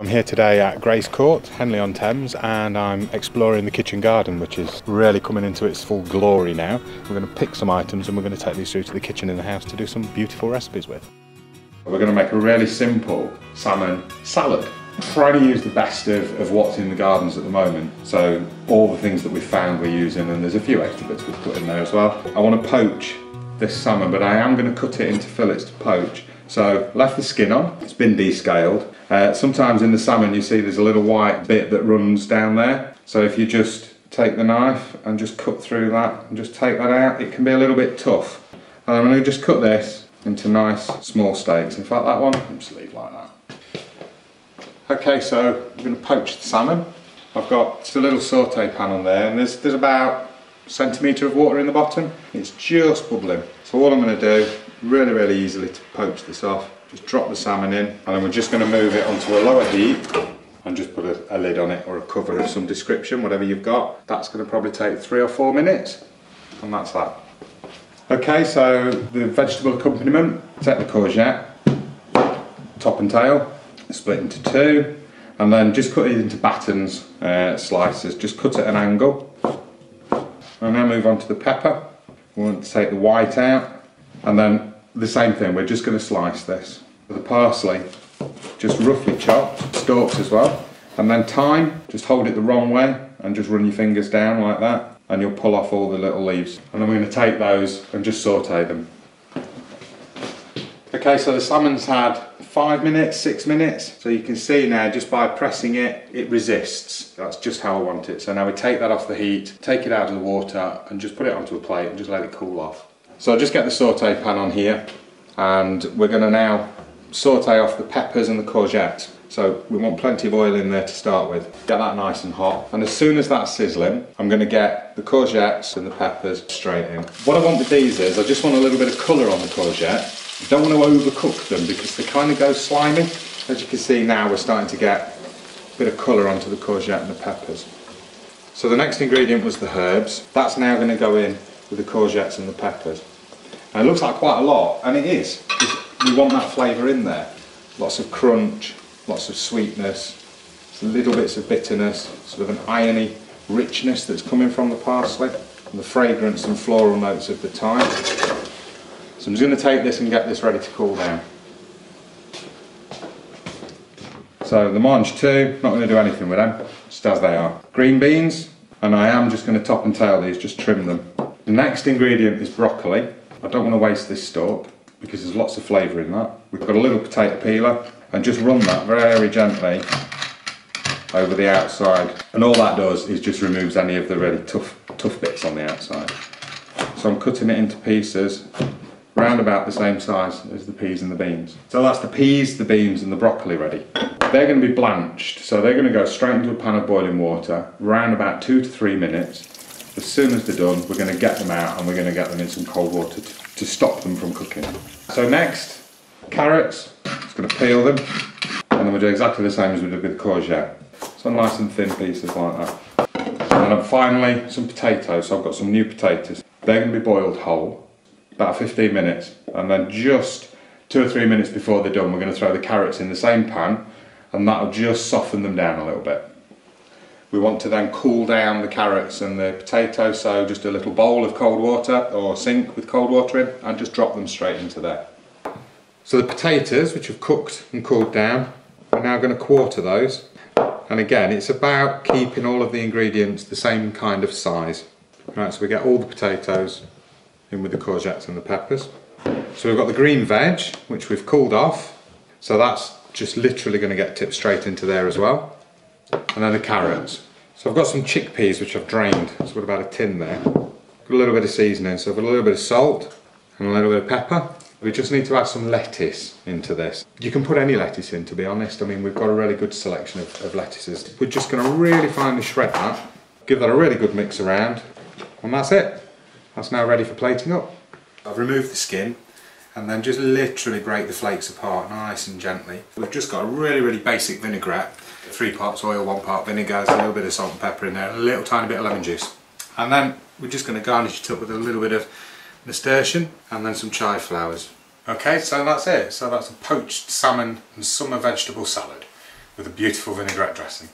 I'm here today at Greys Court, Henley on Thames, and I'm exploring the kitchen garden, which is really coming into its full glory now. We're going to pick some items and we're going to take these through to the kitchen in the house to do some beautiful recipes with. We're going to make a really simple salmon salad. Trying to use the best of, of what's in the gardens at the moment. So all the things that we found we're using, and there's a few extra bits we've put in there as well. I want to poach this salmon, but I am going to cut it into fillets to poach. So left the skin on, it's been descaled. Uh, sometimes in the salmon you see there's a little white bit that runs down there. So if you just take the knife and just cut through that and just take that out, it can be a little bit tough. And I'm going to just cut this into nice small steaks. In fact that one, I'll just leave like that. Okay, so I'm going to poach the salmon. I've got just a little saute pan on there and there's, there's about centimetre of water in the bottom. It's just bubbling. So all I'm going to do, really, really easily to poach this off, just drop the salmon in and then we're just going to move it onto a lower heat and just put a, a, lid on it or a cover of some description, whatever you've got. That's going to probably take three or four minutes and that's that. Okay, so the vegetable accompaniment, take the courgette, top and tail, split into two, and then just cut it into battens, uh, slices, just cut at an angle. And now move on to the pepper. We want to take the white out, and then the same thing, we're just going to slice this. The parsley, just roughly chopped, stalks as well. And then thyme, just hold it the wrong way and just run your fingers down like that and you'll pull off all the little leaves. And then we're going to take those and just saute them. Okay, so the salmon's had five minutes, six minutes. So you can see now just by pressing it, it resists. That's just how I want it. So now we take that off the heat, take it out of the water and just put it onto a plate and just let it cool off. So just get the saute pan on here and we're going to now saute off the peppers and the courgette. So we want plenty of oil in there to start with. Get that nice and hot. And as soon as that's sizzling, I'm going to get the courgettes and the peppers straight in. What I want with these is, I just want a little bit of colour on the courgette. I don't want to overcook them because they kind of go slimy. As you can see now, we're starting to get a bit of colour onto the courgette and the peppers. So the next ingredient was the herbs. That's now going to go in with the courgettes and the peppers. And it looks like quite a lot, and it is. We want that flavour in there. Lots of crunch, lots of sweetness, little bits of bitterness, sort of an irony richness that's coming from the parsley, and the fragrance and floral notes of the thyme. So I'm just going to take this and get this ready to cool down. So the mange tout, not going to do anything with them, just as they are. Green beans, and I am just going to top and tail these, just trim them. The next ingredient is broccoli. I don't want to waste this stalk because there's lots of flavour in that. We've got a little potato peeler and just run that very gently over the outside and all that does is just removes any of the really tough tough bits on the outside. So I'm cutting it into pieces round about the same size as the peas and the beans. So that's the peas, the beans and the broccoli ready. They're going to be blanched, so they're going to go straight into a pan of boiling water, around about two to three minutes. As soon as they're done, we're going to get them out and we're going to get them in some cold water to, to stop them from cooking. So next, carrots, just going to peel them, and then we'll do exactly the same as we did with the courgette. So nice and thin pieces like that. And then finally, some potatoes. So I've got some new potatoes. They're going to be boiled whole, about 15 minutes, and then just two or three minutes before they're done, we're going to throw the carrots in the same pan, and that'll just soften them down a little bit. We want to then cool down the carrots and the potatoes, so just a little bowl of cold water or sink with cold water in and just drop them straight into there. So the potatoes, which have cooked and cooled down, we're now going to quarter those. And again, it's about keeping all of the ingredients the same kind of size. Right, so we get all the potatoes in with the courgettes and the peppers. So we've got the green veg, which we've cooled off. So that's just literally going to get tipped straight into there as well and then the carrots. So I've got some chickpeas which I've drained, so got about a tin there. Got a little bit of seasoning, so I've got a little bit of salt and a little bit of pepper. We just need to add some lettuce into this. You can put any lettuce in to be honest, I mean we've got a really good selection of, of lettuces. We're just going to really finely shred that, give that a really good mix around and that's it. That's now ready for plating up. I've removed the skin and then just literally break the flakes apart nice and gently. We've just got a really really basic vinaigrette three parts oil, one part vinegar, a little bit of salt and pepper in there, a little tiny bit of lemon juice. And then we're just going to garnish it up with a little bit of nasturtium and then some chive flowers. Okay, so that's it. So that's a poached salmon and summer vegetable salad. with a beautiful vinaigrette dressing.